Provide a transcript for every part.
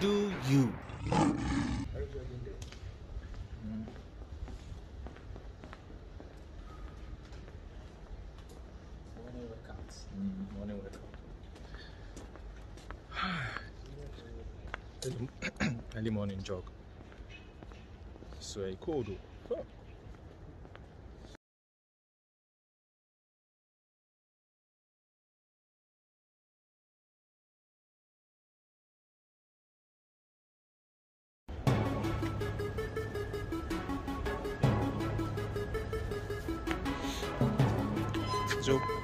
do you. Early, morning jog. So I cold. Chau.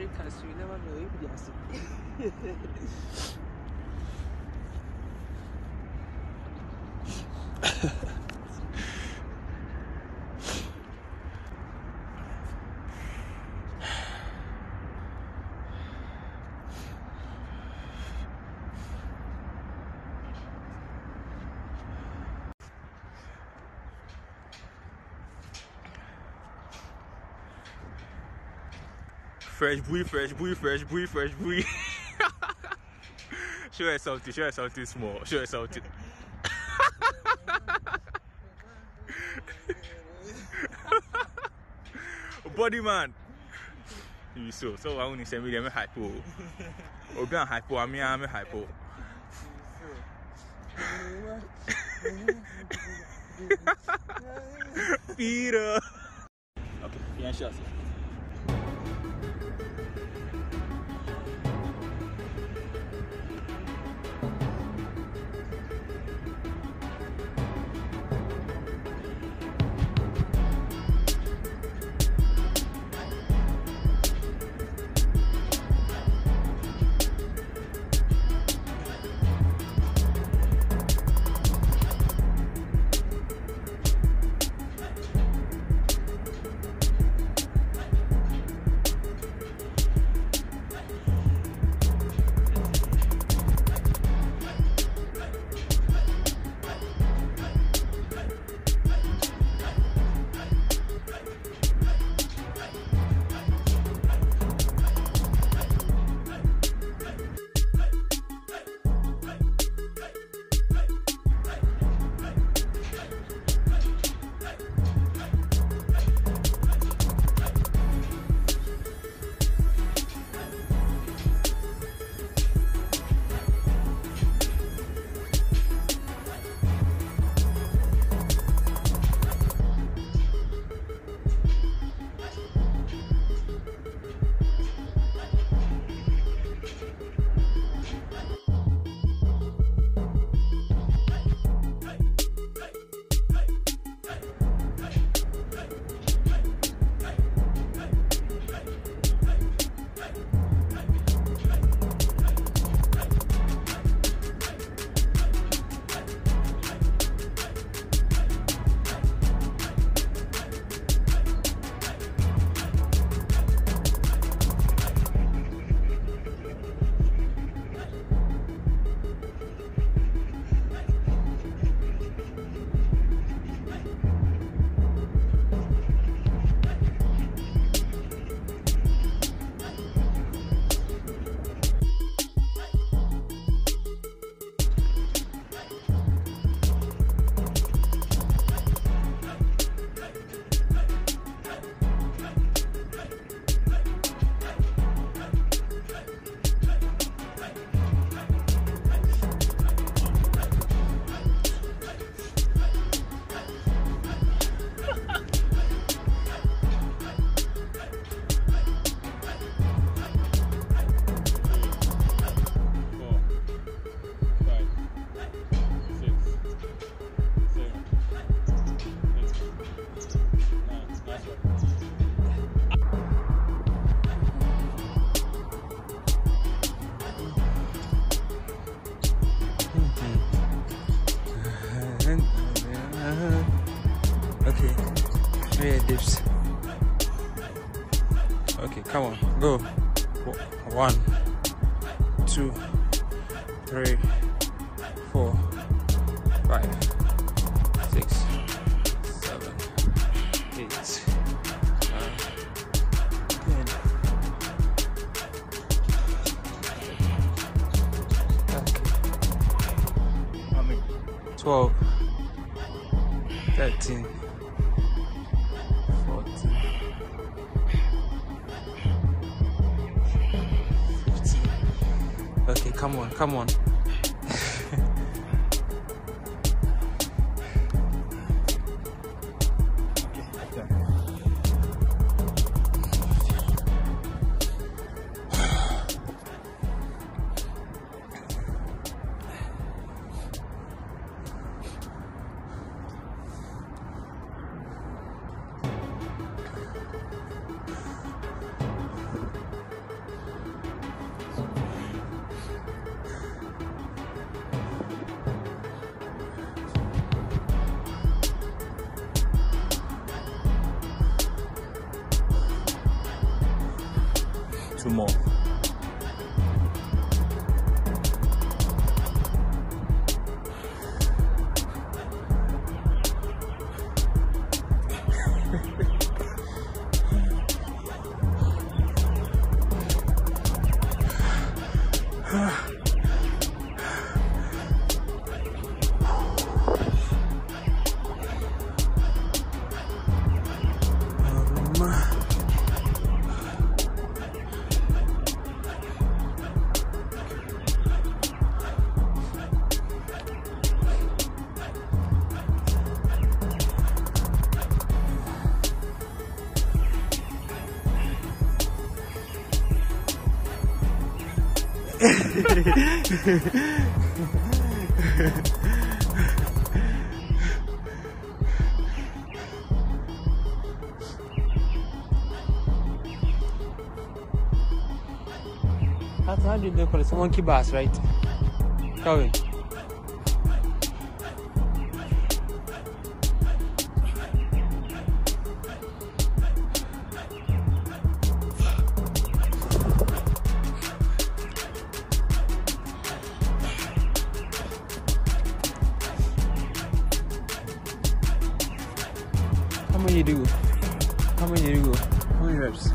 A straight cut, so you never know. You be asking. fresh, breathe fresh, breathe fresh, breathe fresh, breathe. show her something, show her something small, show her something. Body man. You so so I only send me them hypo. Ogan hypo, I mean I'm a hypo. Peter. Okay, finish yourself. Okay, come on, go. One, two, three, four, five, six, seven, eight, nine, ten. Okay. 12, 13, come on, come on. Two more. That's how do you call it? It's a monkey bars, right? Calvin. How many do you? How many do you go? How many reps?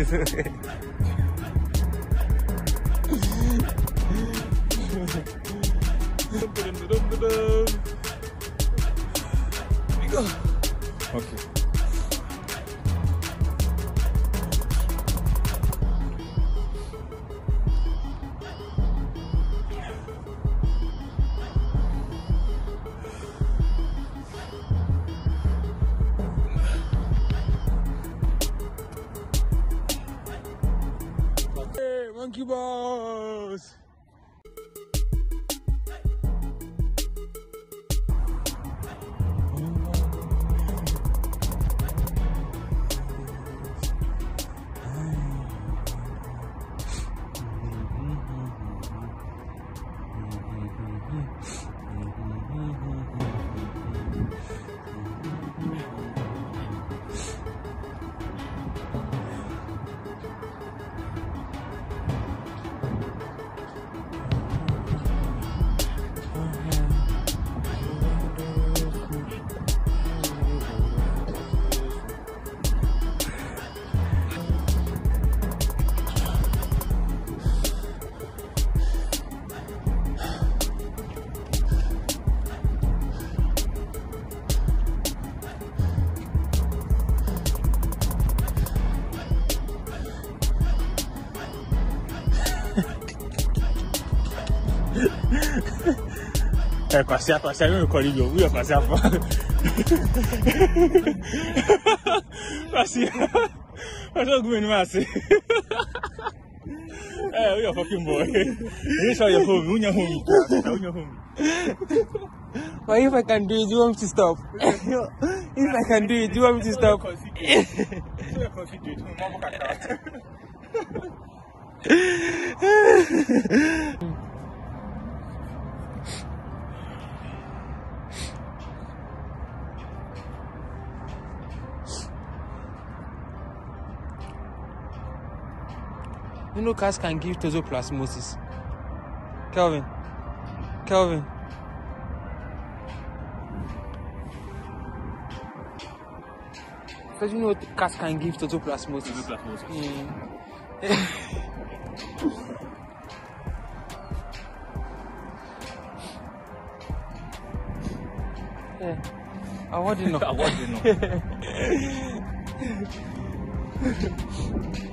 Okay. Hey, monkey ẹ kwasi akwasi ayé ìkọlì yòó wúyọ kwasi afọ kwasi kwasi ogun mi ni máa ṣe ẹ wúyọ fucking boy. Èyí sọ yẹ home wúnyẹ home wúnyẹ home. But if I can do it, do you want me to stop? if I can do it, do you want me to stop? You know, cats can give toxoplasmosis. Kelvin. Kelvin. Because you know, cats can give toxoplasmosis. Yeah. yeah. I want to know. Award you know.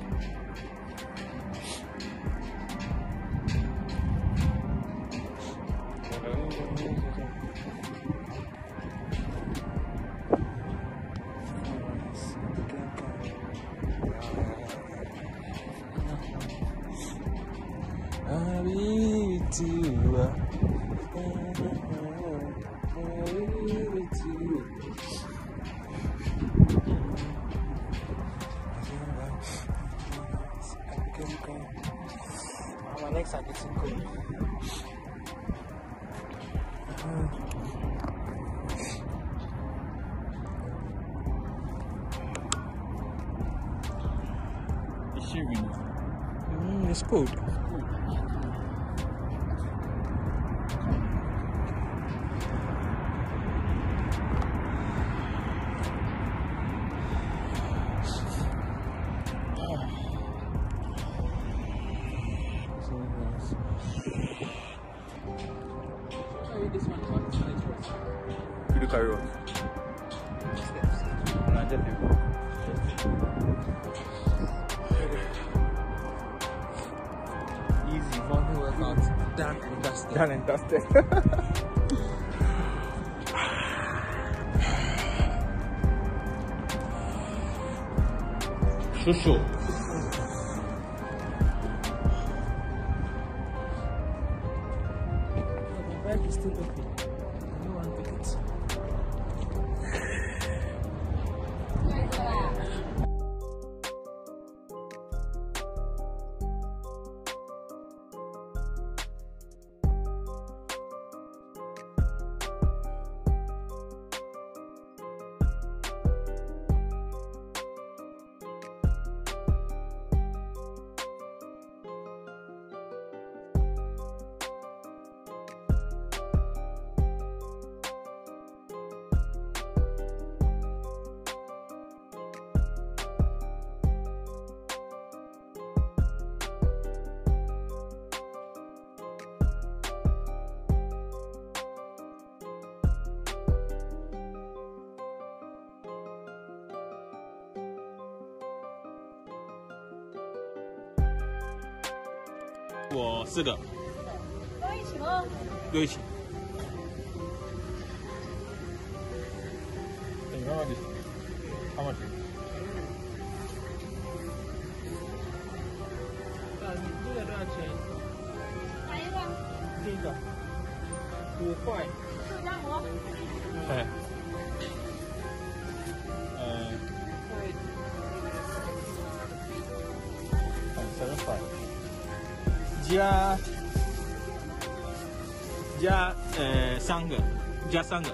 see you. You do carry on. Nah, just you. Easy, morning workout, done and dusted. Done and dusted. so 我四个。什么又一起。等一下你他们这个？多少钱？一个。个。五块。肉夹馍对。嗯很神块 ja ja eh sangga sangga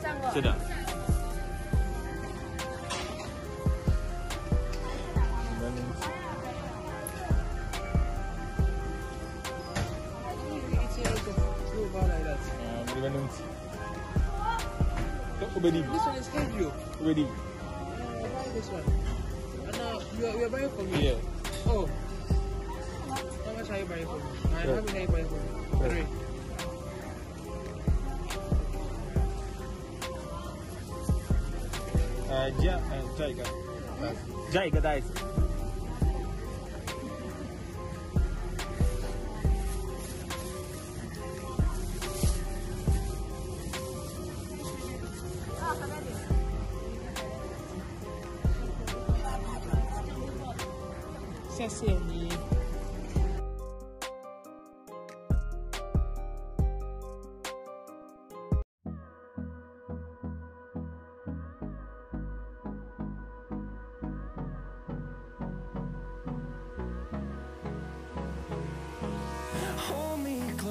sangga This one is Uh, oh. why oh, this one? Uh, you you are buying for me. Oh. Bible. I have in Bible. Three. Uh, ja, uh, Jaiga, guys.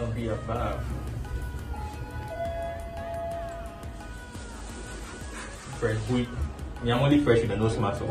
on. Be a. Fresh. We, I'm only fresh with nose mask